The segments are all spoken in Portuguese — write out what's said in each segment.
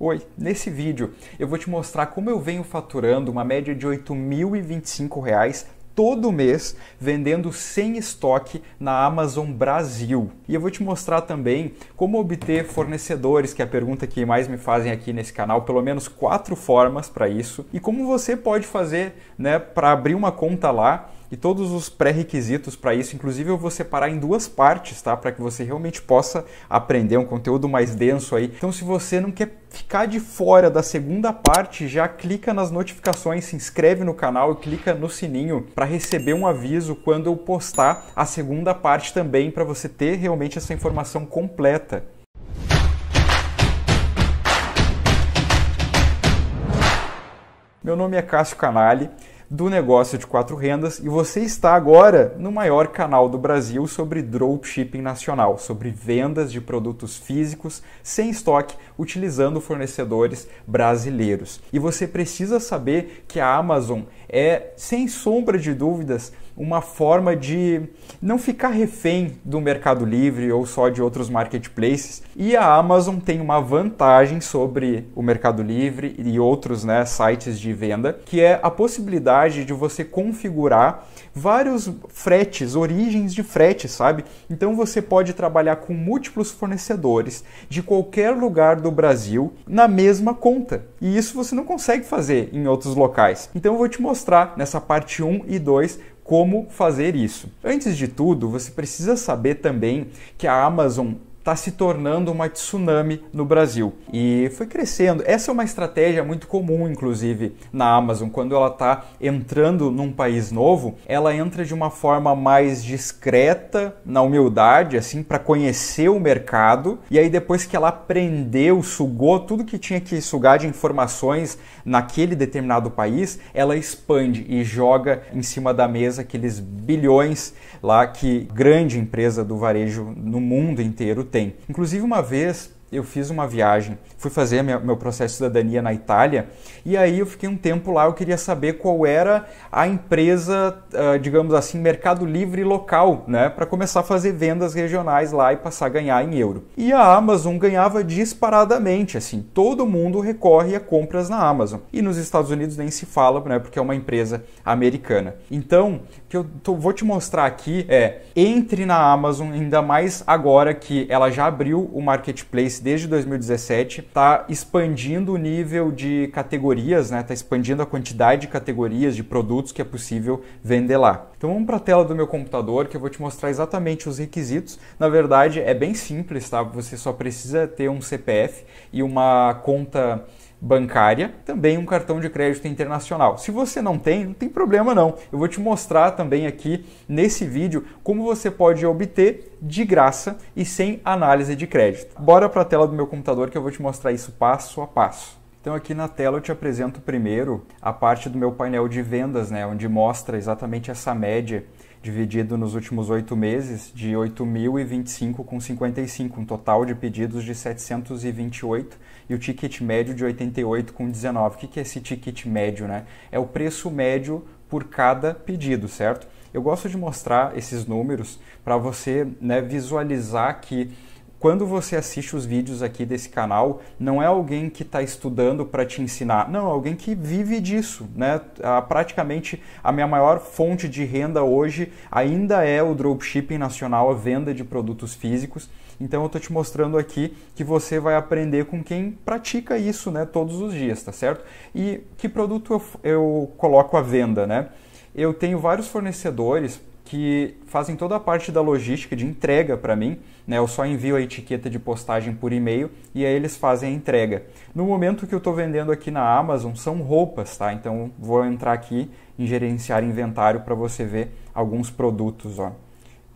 Oi, nesse vídeo eu vou te mostrar como eu venho faturando uma média de R$ 8.025 todo mês vendendo sem estoque na Amazon Brasil. E eu vou te mostrar também como obter fornecedores, que é a pergunta que mais me fazem aqui nesse canal, pelo menos quatro formas para isso, e como você pode fazer né, para abrir uma conta lá e todos os pré-requisitos para isso. Inclusive, eu vou separar em duas partes, tá? Para que você realmente possa aprender um conteúdo mais denso aí. Então, se você não quer ficar de fora da segunda parte, já clica nas notificações, se inscreve no canal e clica no sininho para receber um aviso quando eu postar a segunda parte também, para você ter realmente essa informação completa. Meu nome é Cássio Canali do negócio de quatro rendas e você está agora no maior canal do Brasil sobre dropshipping nacional, sobre vendas de produtos físicos sem estoque utilizando fornecedores brasileiros. E você precisa saber que a Amazon é, sem sombra de dúvidas, uma forma de não ficar refém do Mercado Livre ou só de outros marketplaces. E a Amazon tem uma vantagem sobre o Mercado Livre e outros né, sites de venda, que é a possibilidade de você configurar vários fretes, origens de frete, sabe? Então você pode trabalhar com múltiplos fornecedores de qualquer lugar do Brasil na mesma conta. E isso você não consegue fazer em outros locais. Então eu vou te mostrar nessa parte 1 e 2 como fazer isso. Antes de tudo, você precisa saber também que a Amazon está se tornando uma tsunami no Brasil e foi crescendo. Essa é uma estratégia muito comum, inclusive, na Amazon. Quando ela está entrando num país novo, ela entra de uma forma mais discreta, na humildade, assim, para conhecer o mercado. E aí, depois que ela aprendeu, sugou tudo que tinha que sugar de informações naquele determinado país, ela expande e joga em cima da mesa aqueles bilhões lá que grande empresa do varejo no mundo inteiro tem. Inclusive, uma vez eu fiz uma viagem, fui fazer minha, meu processo de cidadania na Itália e aí eu fiquei um tempo lá. Eu queria saber qual era a empresa, uh, digamos assim, mercado livre local, né, para começar a fazer vendas regionais lá e passar a ganhar em euro. E a Amazon ganhava disparadamente, assim, todo mundo recorre a compras na Amazon. E nos Estados Unidos nem se fala, né, porque é uma empresa americana. Então, o que eu tô, vou te mostrar aqui é entre na Amazon, ainda mais agora que ela já abriu o marketplace desde 2017, está expandindo o nível de categorias, está né? Tá expandindo a quantidade de categorias de produtos que é possível vender lá. Então vamos para a tela do meu computador que eu vou te mostrar exatamente os requisitos. Na verdade é bem simples, tá? Você só precisa ter um CPF e uma conta bancária, também um cartão de crédito internacional. Se você não tem, não tem problema não. Eu vou te mostrar também aqui nesse vídeo como você pode obter de graça e sem análise de crédito. Bora para a tela do meu computador que eu vou te mostrar isso passo a passo. Então aqui na tela eu te apresento primeiro a parte do meu painel de vendas, né, onde mostra exatamente essa média dividido nos últimos oito meses de 8.025 com 55, um total de pedidos de 728 e o ticket médio de 88 com 19. O que é esse ticket médio? Né? É o preço médio por cada pedido, certo? Eu gosto de mostrar esses números para você né, visualizar que quando você assiste os vídeos aqui desse canal, não é alguém que está estudando para te ensinar, não, é alguém que vive disso, né? Ah, praticamente a minha maior fonte de renda hoje ainda é o dropshipping nacional, a venda de produtos físicos. Então eu estou te mostrando aqui que você vai aprender com quem pratica isso, né, todos os dias, tá certo? E que produto eu, eu coloco à venda, né? Eu tenho vários fornecedores que fazem toda a parte da logística de entrega para mim. Né? Eu só envio a etiqueta de postagem por e-mail e aí eles fazem a entrega. No momento que eu estou vendendo aqui na Amazon são roupas, tá? Então vou entrar aqui em gerenciar inventário para você ver alguns produtos, ó.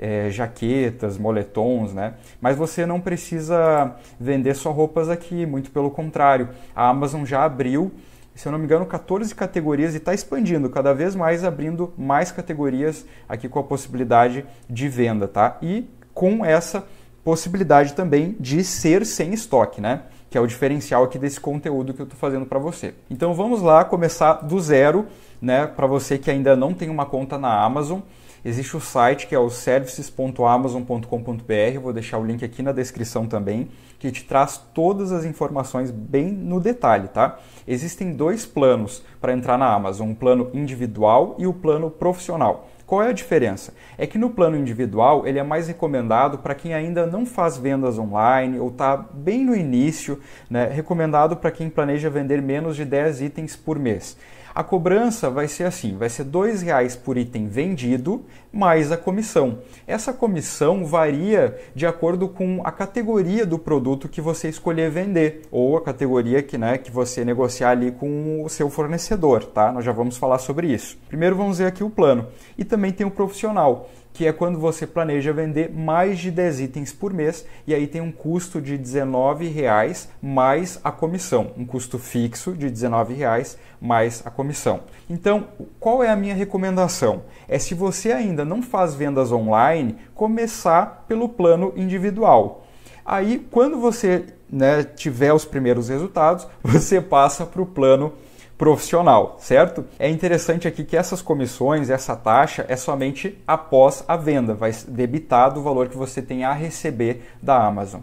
É, jaquetas, moletons, né? Mas você não precisa vender só roupas aqui, muito pelo contrário. A Amazon já abriu se eu não me engano, 14 categorias e está expandindo cada vez mais, abrindo mais categorias aqui com a possibilidade de venda, tá? E com essa possibilidade também de ser sem estoque, né? Que é o diferencial aqui desse conteúdo que eu estou fazendo para você. Então vamos lá começar do zero, né? Para você que ainda não tem uma conta na Amazon. Existe o site que é o services.amazon.com.br, vou deixar o link aqui na descrição também. que te traz todas as informações bem no detalhe, tá? Existem dois planos para entrar na Amazon, um plano individual e o plano profissional. Qual é a diferença? É que no plano individual ele é mais recomendado para quem ainda não faz vendas online ou está bem no início, né? recomendado para quem planeja vender menos de 10 itens por mês. A cobrança vai ser assim, vai ser R$ reais por item vendido mais a comissão. Essa comissão varia de acordo com a categoria do produto que você escolher vender ou a categoria que, né, que você negociar ali com o seu fornecedor, tá? Nós já vamos falar sobre isso. Primeiro vamos ver aqui o plano e também tem o profissional que é quando você planeja vender mais de 10 itens por mês e aí tem um custo de R$19,00 mais a comissão, um custo fixo de R$19,00 mais a comissão. Então, qual é a minha recomendação? É se você ainda não faz vendas online, começar pelo plano individual. Aí, quando você né, tiver os primeiros resultados, você passa para o plano profissional, certo? É interessante aqui que essas comissões, essa taxa é somente após a venda, vai debitar do valor que você tem a receber da Amazon.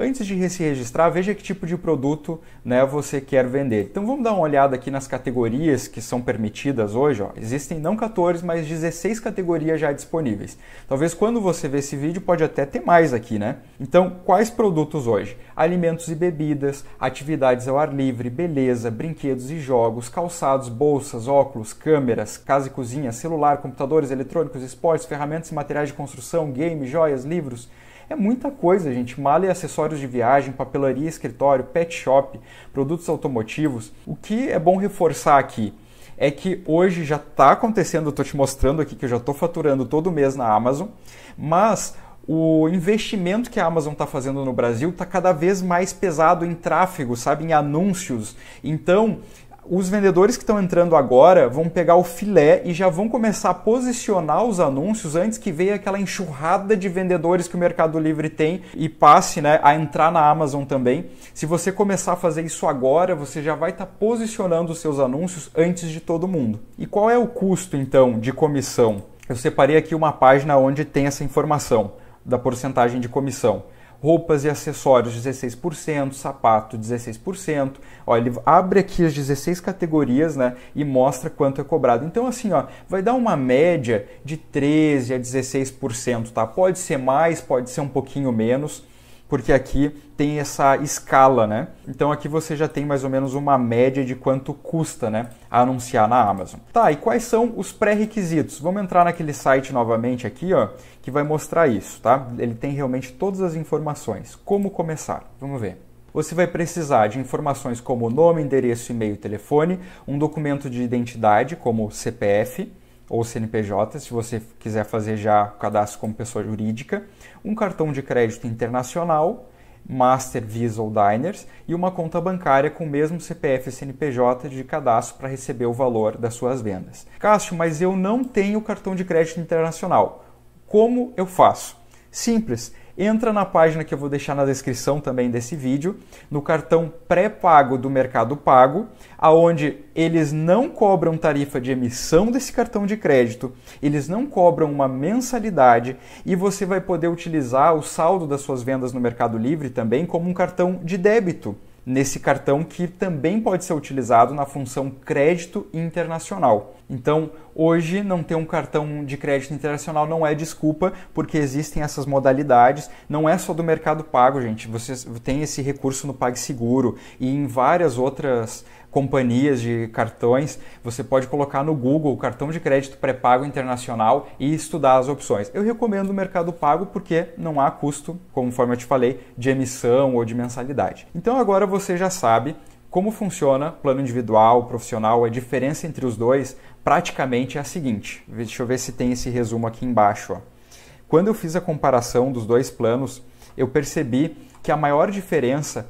Antes de se registrar, veja que tipo de produto né, você quer vender. Então vamos dar uma olhada aqui nas categorias que são permitidas hoje. Ó. Existem não 14, mas 16 categorias já disponíveis. Talvez quando você ver esse vídeo pode até ter mais aqui, né? Então, quais produtos hoje? Alimentos e bebidas, atividades ao ar livre, beleza, brinquedos e jogos, calçados, bolsas, óculos, câmeras, casa e cozinha, celular, computadores eletrônicos, esportes, ferramentas e materiais de construção, games, joias, livros, é muita coisa, gente. Mala e acessórios de viagem, papelaria, escritório, pet shop, produtos automotivos. O que é bom reforçar aqui é que hoje já está acontecendo, estou te mostrando aqui que eu já estou faturando todo mês na Amazon, mas o investimento que a Amazon está fazendo no Brasil está cada vez mais pesado em tráfego, sabe, em anúncios. Então, os vendedores que estão entrando agora vão pegar o filé e já vão começar a posicionar os anúncios antes que venha aquela enxurrada de vendedores que o Mercado Livre tem e passe né, a entrar na Amazon também. Se você começar a fazer isso agora, você já vai estar tá posicionando os seus anúncios antes de todo mundo. E qual é o custo então de comissão? Eu separei aqui uma página onde tem essa informação da porcentagem de comissão roupas e acessórios 16%, sapato 16%. Ó, ele abre aqui as 16 categorias, né, e mostra quanto é cobrado. Então assim, ó, vai dar uma média de 13 a 16%, tá? Pode ser mais, pode ser um pouquinho menos porque aqui tem essa escala, né? Então aqui você já tem mais ou menos uma média de quanto custa, né, anunciar na Amazon. Tá, e quais são os pré-requisitos? Vamos entrar naquele site novamente aqui, ó, que vai mostrar isso, tá? Ele tem realmente todas as informações. Como começar? Vamos ver. Você vai precisar de informações como nome, endereço, e-mail, telefone, um documento de identidade como CPF, ou CNPJ, se você quiser fazer já o cadastro como pessoa jurídica, um cartão de crédito internacional, Master, Visa ou Diners e uma conta bancária com o mesmo CPF e CNPJ de cadastro para receber o valor das suas vendas. Cássio, mas eu não tenho cartão de crédito internacional. Como eu faço? Simples entra na página que eu vou deixar na descrição também desse vídeo, no cartão pré-pago do Mercado Pago, aonde eles não cobram tarifa de emissão desse cartão de crédito, eles não cobram uma mensalidade e você vai poder utilizar o saldo das suas vendas no Mercado Livre também como um cartão de débito nesse cartão que também pode ser utilizado na função crédito internacional. Então, hoje não ter um cartão de crédito internacional não é desculpa, porque existem essas modalidades. Não é só do Mercado Pago, gente. Você tem esse recurso no PagSeguro e em várias outras companhias de cartões, você pode colocar no Google cartão de crédito pré-pago internacional e estudar as opções. Eu recomendo o Mercado Pago porque não há custo, conforme eu te falei, de emissão ou de mensalidade. Então agora você já sabe como funciona plano individual, profissional, a diferença entre os dois praticamente é a seguinte. Deixa eu ver se tem esse resumo aqui embaixo. Ó. Quando eu fiz a comparação dos dois planos, eu percebi que a maior diferença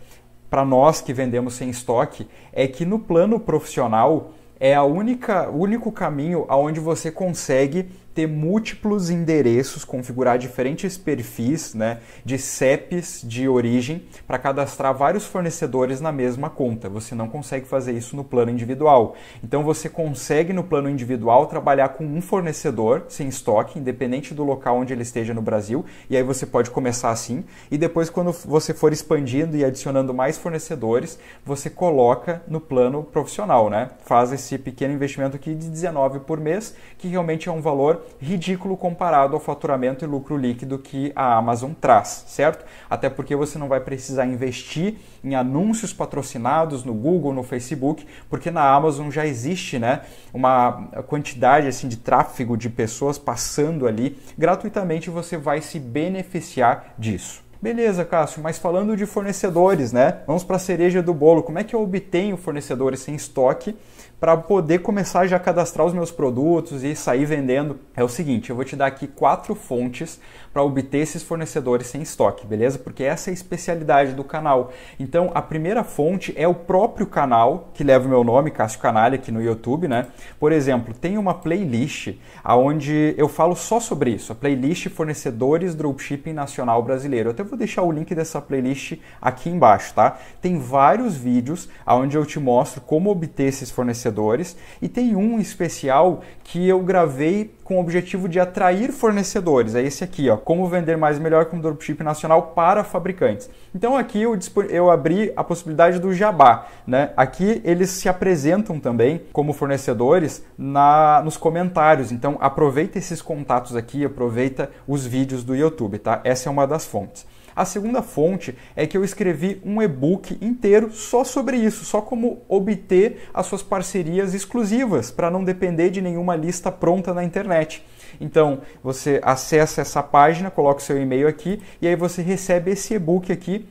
para nós que vendemos sem estoque é que no plano profissional é a única, o único caminho aonde você consegue ter múltiplos endereços, configurar diferentes perfis né, de CEPs de origem para cadastrar vários fornecedores na mesma conta. Você não consegue fazer isso no plano individual. Então você consegue no plano individual trabalhar com um fornecedor sem estoque, independente do local onde ele esteja no Brasil, e aí você pode começar assim. E depois, quando você for expandindo e adicionando mais fornecedores, você coloca no plano profissional, né? Faz esse pequeno investimento aqui de 19 por mês, que realmente é um valor ridículo comparado ao faturamento e lucro líquido que a Amazon traz, certo? Até porque você não vai precisar investir em anúncios patrocinados no Google, no Facebook, porque na Amazon já existe, né, uma quantidade assim de tráfego de pessoas passando ali gratuitamente, você vai se beneficiar disso. Beleza, Cássio, mas falando de fornecedores, né? Vamos para a cereja do bolo. Como é que eu obtenho fornecedores sem estoque para poder começar já a cadastrar os meus produtos e sair vendendo? É o seguinte, eu vou te dar aqui quatro fontes para obter esses fornecedores sem estoque, beleza? Porque essa é a especialidade do canal. Então, a primeira fonte é o próprio canal que leva o meu nome, Cássio Canalha, aqui no YouTube, né? Por exemplo, tem uma playlist onde eu falo só sobre isso, a playlist Fornecedores Dropshipping Nacional Brasileiro. Eu vou deixar o link dessa playlist aqui embaixo, tá? Tem vários vídeos onde eu te mostro como obter esses fornecedores e tem um especial que eu gravei com o objetivo de atrair fornecedores. É esse aqui, ó, como vender mais melhor com dropship nacional para fabricantes. Então aqui eu, eu abri a possibilidade do jabá. Né? Aqui eles se apresentam também como fornecedores na, nos comentários. Então aproveita esses contatos aqui, aproveita os vídeos do YouTube. Tá? Essa é uma das fontes. A segunda fonte é que eu escrevi um e-book inteiro só sobre isso, só como obter as suas parcerias exclusivas, para não depender de nenhuma lista pronta na internet. Então, você acessa essa página, coloca o seu e-mail aqui e aí você recebe esse e-book aqui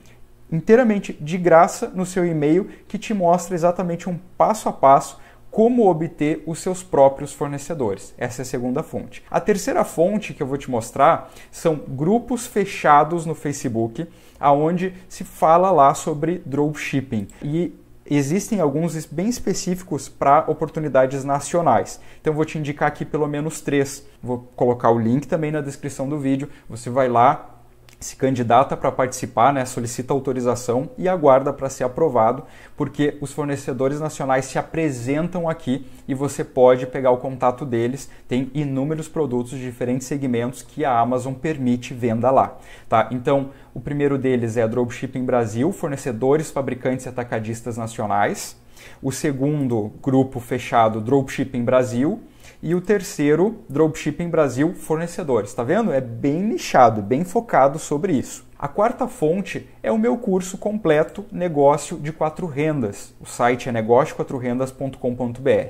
inteiramente de graça no seu e-mail que te mostra exatamente um passo a passo como obter os seus próprios fornecedores. Essa é a segunda fonte. A terceira fonte que eu vou te mostrar são grupos fechados no Facebook, aonde se fala lá sobre dropshipping. E existem alguns bem específicos para oportunidades nacionais. Então vou te indicar aqui pelo menos três. Vou colocar o link também na descrição do vídeo. Você vai lá, se candidata para participar, né, solicita autorização e aguarda para ser aprovado, porque os fornecedores nacionais se apresentam aqui e você pode pegar o contato deles. Tem inúmeros produtos de diferentes segmentos que a Amazon permite venda lá. Tá? Então, o primeiro deles é a Dropshipping Brasil, fornecedores, fabricantes e atacadistas nacionais. O segundo grupo fechado, Dropshipping Brasil e o terceiro, Dropshipping Brasil Fornecedores. Está vendo? É bem nichado, bem focado sobre isso. A quarta fonte é o meu curso completo Negócio de Quatro Rendas. O site é negócio4rendas.com.br.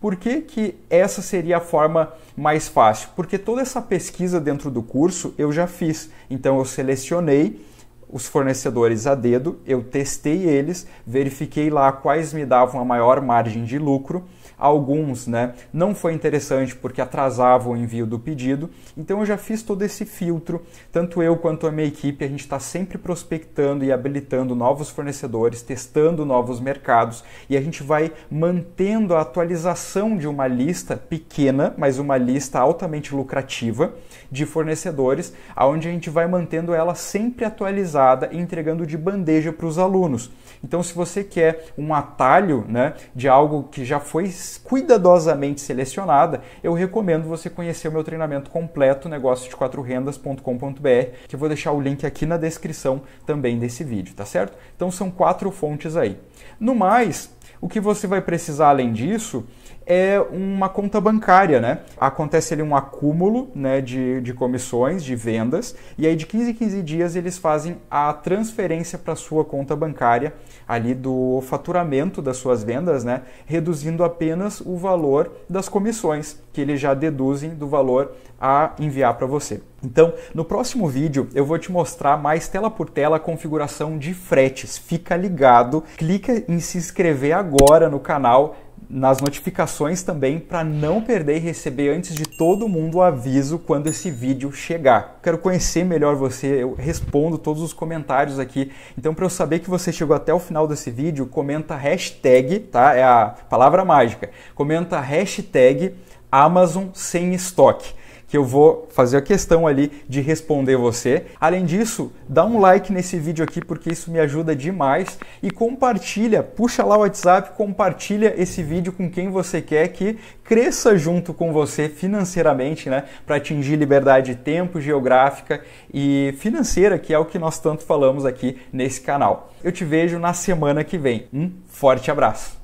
Por que, que essa seria a forma mais fácil? Porque toda essa pesquisa dentro do curso eu já fiz. Então eu selecionei os fornecedores a dedo, eu testei eles, verifiquei lá quais me davam a maior margem de lucro. Alguns, né, não foi interessante porque atrasava o envio do pedido. Então eu já fiz todo esse filtro, tanto eu quanto a minha equipe, a gente está sempre prospectando e habilitando novos fornecedores, testando novos mercados. E a gente vai mantendo a atualização de uma lista pequena, mas uma lista altamente lucrativa de fornecedores, aonde a gente vai mantendo ela sempre atualizada e entregando de bandeja para os alunos. Então, se você quer um atalho né, de algo que já foi cuidadosamente selecionada, eu recomendo você conhecer o meu treinamento completo, negócio de quatro rendas.com.br, que eu vou deixar o link aqui na descrição também desse vídeo, tá certo? Então são quatro fontes aí. No mais, o que você vai precisar além disso é uma conta bancária, né? Acontece ali um acúmulo né, de, de comissões, de vendas, e aí de 15 em 15 dias eles fazem a transferência para sua conta bancária ali do faturamento das suas vendas, né? Reduzindo apenas o valor das comissões que eles já deduzem do valor a enviar para você. Então, no próximo vídeo eu vou te mostrar mais tela por tela a configuração de fretes. Fica ligado, clica em se inscrever agora no canal nas notificações também para não perder e receber antes de todo mundo o aviso quando esse vídeo chegar. Quero conhecer melhor você, eu respondo todos os comentários aqui. Então para eu saber que você chegou até o final desse vídeo, comenta hashtag, tá? É a palavra mágica. Comenta hashtag Amazon sem estoque. Que eu vou fazer a questão ali de responder você. Além disso, dá um like nesse vídeo aqui porque isso me ajuda demais e compartilha, puxa lá o WhatsApp, compartilha esse vídeo com quem você quer que cresça junto com você financeiramente, né, para atingir liberdade de tempo, geográfica e financeira, que é o que nós tanto falamos aqui nesse canal. Eu te vejo na semana que vem. Um forte abraço.